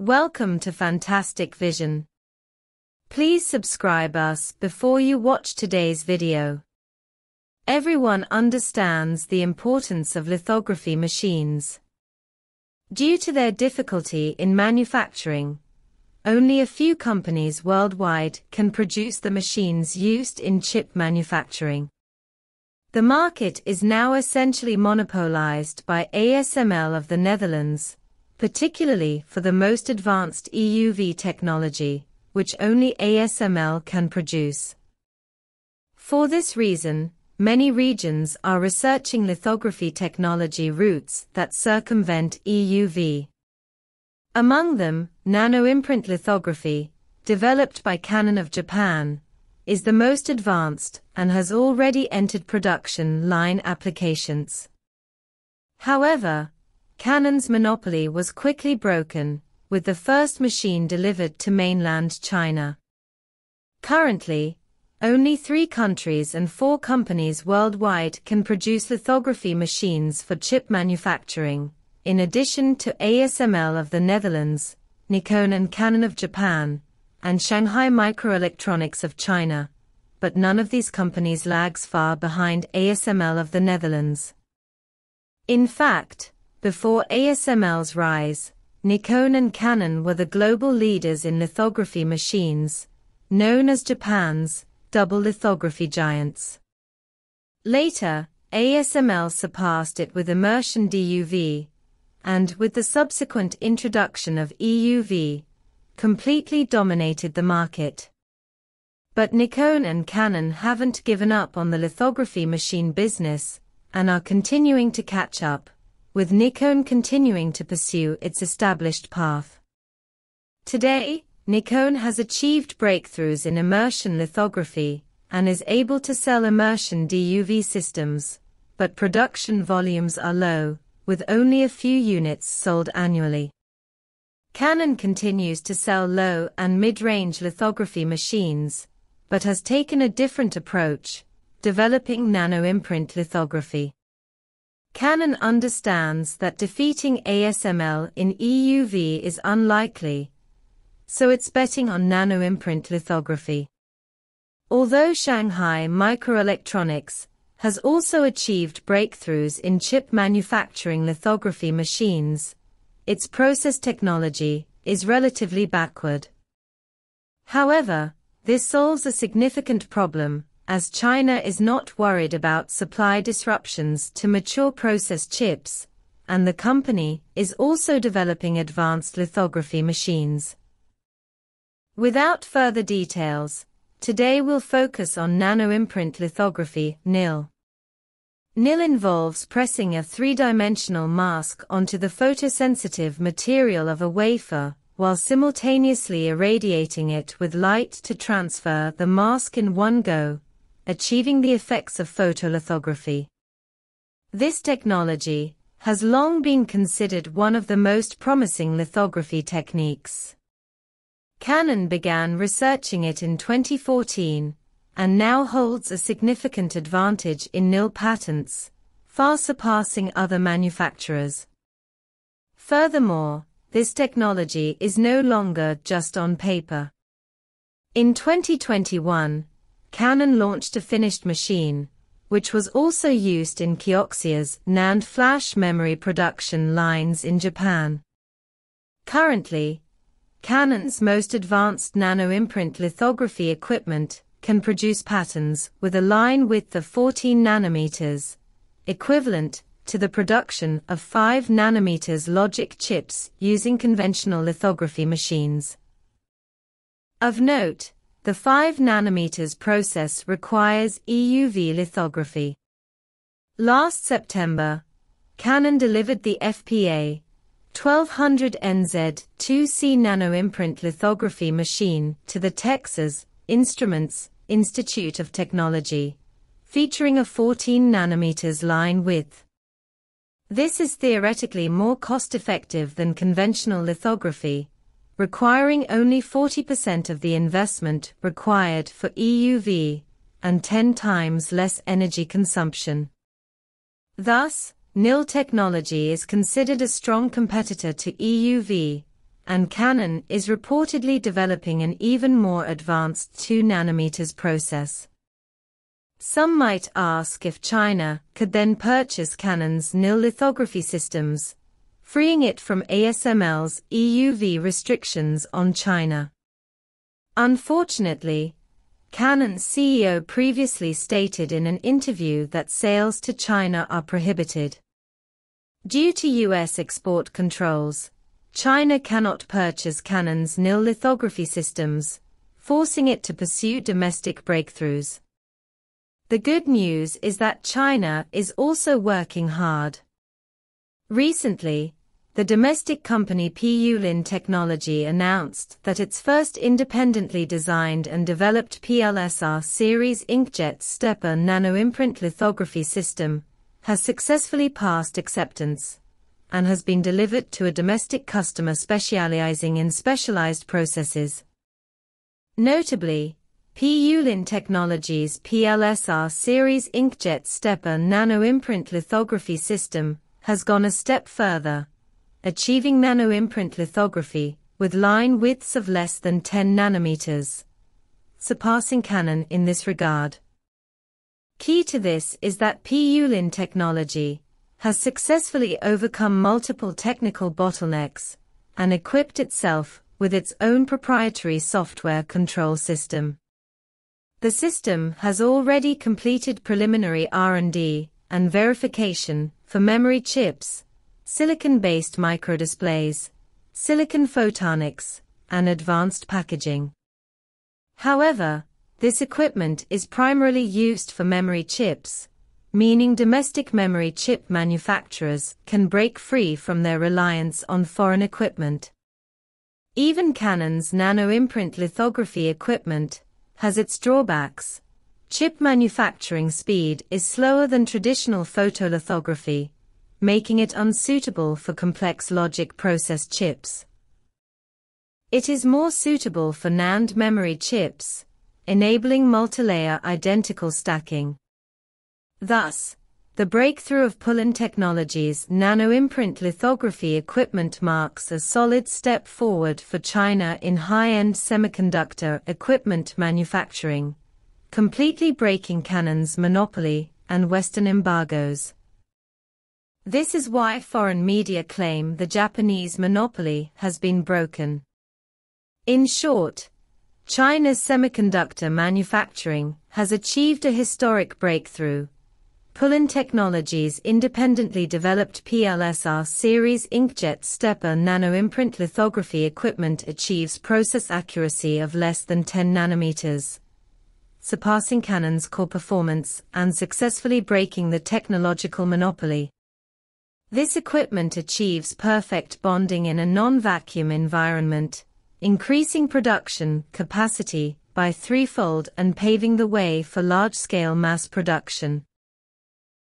Welcome to Fantastic Vision. Please subscribe us before you watch today's video. Everyone understands the importance of lithography machines. Due to their difficulty in manufacturing, only a few companies worldwide can produce the machines used in chip manufacturing. The market is now essentially monopolized by ASML of the Netherlands, particularly for the most advanced EUV technology, which only ASML can produce. For this reason, many regions are researching lithography technology routes that circumvent EUV. Among them, nanoimprint lithography, developed by Canon of Japan, is the most advanced and has already entered production line applications. However, Canon's monopoly was quickly broken, with the first machine delivered to mainland China. Currently, only three countries and four companies worldwide can produce lithography machines for chip manufacturing, in addition to ASML of the Netherlands, Nikon and Canon of Japan, and Shanghai Microelectronics of China, but none of these companies lags far behind ASML of the Netherlands. In fact, before ASML's rise, Nikon and Canon were the global leaders in lithography machines, known as Japan's double lithography giants. Later, ASML surpassed it with immersion DUV, and with the subsequent introduction of EUV, completely dominated the market. But Nikon and Canon haven't given up on the lithography machine business and are continuing to catch up, with Nikon continuing to pursue its established path. Today, Nikon has achieved breakthroughs in immersion lithography and is able to sell immersion DUV systems, but production volumes are low, with only a few units sold annually. Canon continues to sell low and mid-range lithography machines, but has taken a different approach, developing nano-imprint lithography. Canon understands that defeating ASML in EUV is unlikely, so it's betting on nano-imprint lithography. Although Shanghai Microelectronics has also achieved breakthroughs in chip manufacturing lithography machines, its process technology is relatively backward. However, this solves a significant problem, as China is not worried about supply disruptions to mature process chips, and the company is also developing advanced lithography machines. Without further details, today we'll focus on nanoimprint lithography, NIL. NIL involves pressing a three-dimensional mask onto the photosensitive material of a wafer, while simultaneously irradiating it with light to transfer the mask in one go, achieving the effects of photolithography. This technology has long been considered one of the most promising lithography techniques. Canon began researching it in 2014, and now holds a significant advantage in nil patents, far surpassing other manufacturers. Furthermore, this technology is no longer just on paper. In 2021, Canon launched a finished machine, which was also used in Kioxia's NAND flash memory production lines in Japan. Currently, Canon's most advanced nano-imprint lithography equipment can produce patterns with a line width of 14 nanometers, equivalent to the production of 5 nanometers logic chips using conventional lithography machines. Of note, the 5 nanometers process requires EUV lithography. Last September, Canon delivered the FPA 1200 NZ 2C nanoimprint lithography machine to the Texas Instruments Institute of Technology, featuring a 14 nanometers line width. This is theoretically more cost-effective than conventional lithography, requiring only 40% of the investment required for EUV and 10 times less energy consumption. Thus, NIL technology is considered a strong competitor to EUV, and Canon is reportedly developing an even more advanced 2 nanometers process. Some might ask if China could then purchase Canon's NIL lithography systems, freeing it from ASML's EUV restrictions on China. Unfortunately, Canon's CEO previously stated in an interview that sales to China are prohibited. Due to U.S. export controls, China cannot purchase Canon's NIL lithography systems, forcing it to pursue domestic breakthroughs. The good news is that China is also working hard. Recently, the domestic company PULIN Technology announced that its first independently designed and developed PLSR series inkjet stepper nanoimprint lithography system has successfully passed acceptance and has been delivered to a domestic customer specializing in specialized processes. Notably, PULIN Technologies PLSR series inkjet stepper nanoimprint lithography system has gone a step further, achieving nanoimprint lithography with line widths of less than 10 nanometers, surpassing Canon in this regard. Key to this is that PULIN technology has successfully overcome multiple technical bottlenecks and equipped itself with its own proprietary software control system. The system has already completed preliminary R&D and verification for memory chips, silicon-based microdisplays, silicon photonics, and advanced packaging. However, this equipment is primarily used for memory chips, meaning domestic memory chip manufacturers can break free from their reliance on foreign equipment. Even Canon's nano-imprint lithography equipment has its drawbacks. Chip manufacturing speed is slower than traditional photolithography, making it unsuitable for complex logic process chips. It is more suitable for NAND memory chips, enabling multilayer identical stacking. Thus, the breakthrough of PULIN Technologies nano-imprint lithography equipment marks a solid step forward for China in high-end semiconductor equipment manufacturing, completely breaking Canon's monopoly and Western embargoes. This is why foreign media claim the Japanese monopoly has been broken. In short, China's semiconductor manufacturing has achieved a historic breakthrough PULIN Technologies independently developed PLSR series inkjet stepper nanoimprint lithography equipment achieves process accuracy of less than 10 nanometers, surpassing Canon's core performance and successfully breaking the technological monopoly. This equipment achieves perfect bonding in a non-vacuum environment, increasing production capacity by threefold and paving the way for large-scale mass production.